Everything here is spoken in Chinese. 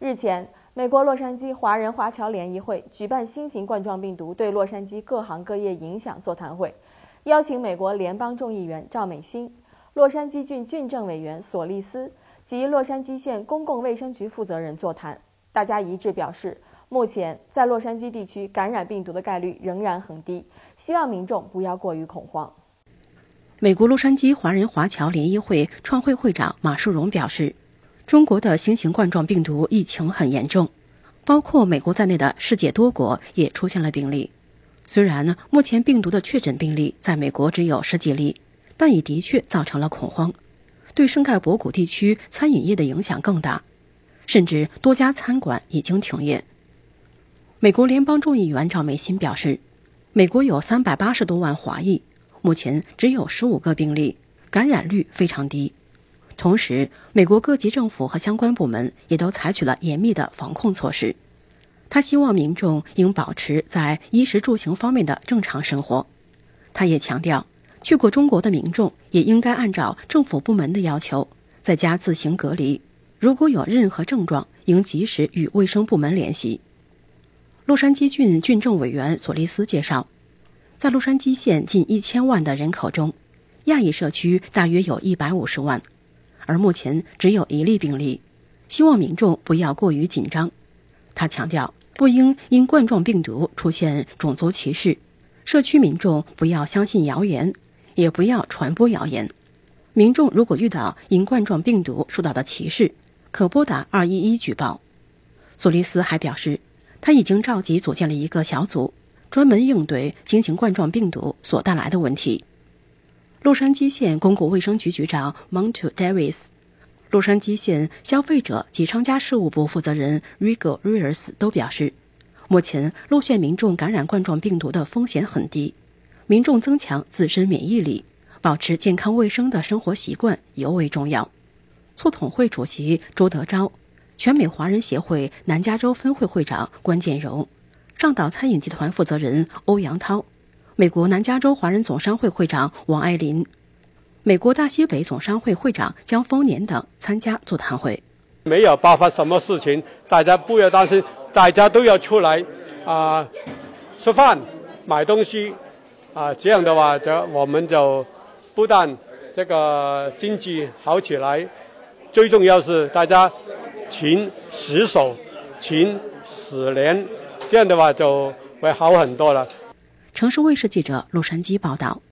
日前，美国洛杉矶华人华侨联谊会举办新型冠状病毒对洛杉矶各行各业影响座谈会，邀请美国联邦众议员赵美心、洛杉矶郡郡政委员索利斯及洛杉矶县公共卫生局负责人座谈。大家一致表示，目前在洛杉矶地区感染病毒的概率仍然很低，希望民众不要过于恐慌。美国洛杉矶华人华侨联谊会创会会长马树荣表示。中国的新型冠状病毒疫情很严重，包括美国在内的世界多国也出现了病例。虽然呢，目前病毒的确诊病例在美国只有十几例，但也的确造成了恐慌，对圣盖博谷地区餐饮业的影响更大，甚至多家餐馆已经停业。美国联邦众议员赵美心表示，美国有三百八十多万华裔，目前只有十五个病例，感染率非常低。同时，美国各级政府和相关部门也都采取了严密的防控措施。他希望民众应保持在衣食住行方面的正常生活。他也强调，去过中国的民众也应该按照政府部门的要求，在家自行隔离。如果有任何症状，应及时与卫生部门联系。洛杉矶郡郡政委员索利斯介绍，在洛杉矶县近一千万的人口中，亚裔社区大约有一百五十万。而目前只有一例病例，希望民众不要过于紧张。他强调，不应因冠状病毒出现种族歧视，社区民众不要相信谣言，也不要传播谣言。民众如果遇到因冠状病毒受到的歧视，可拨打二一一举报。索利斯还表示，他已经召集组建了一个小组，专门应对新型冠状病毒所带来的问题。洛杉矶县公共卫生局局长 Montu Davis，洛杉矶县消费者及商家事务部负责人 Rigo Rears 都表示，目前洛县民众感染冠状病毒的风险很低，民众增强自身免疫力，保持健康卫生的生活习惯尤为重要。促统会主席周德昭、全美华人协会南加州分会会长关建荣、上岛餐饮集团负责人欧阳涛。美国南加州华人总商会会长王爱林、美国大西北总商会会长江丰年等参加座谈会。没有爆发什么事情，大家不要担心，大家都要出来啊吃饭、买东西啊，这样的话，就我们就不但这个经济好起来，最重要是大家勤洗手、勤洗脸，这样的话就会好很多了。城市卫视记者洛杉矶报道。